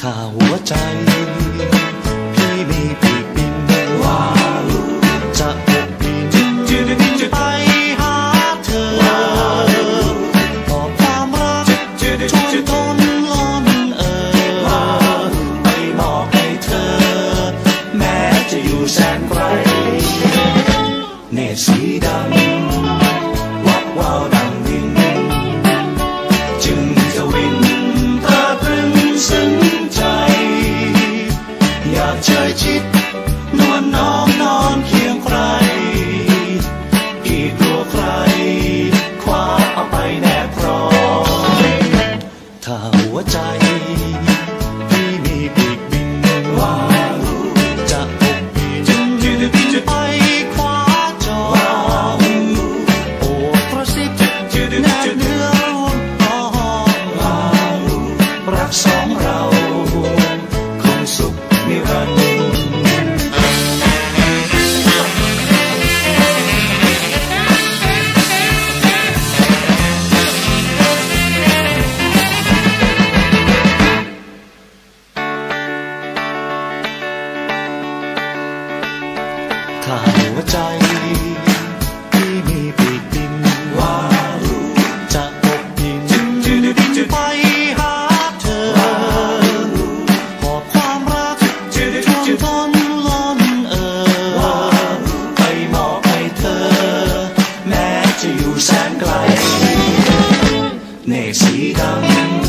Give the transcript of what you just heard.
ถ้าหัวใจพี่มีปีกบินว้าวจะปกปิดจืดจืดไปหาเธอว้าวต่อความรักจืดจืดทนล้นเออว้าวไปมอบให้เธอ แม้จะอยู่แสนไกลเนตรสีดำ ของเราคงสุขนิรันดร์ถ้าหัวใจ 내 시간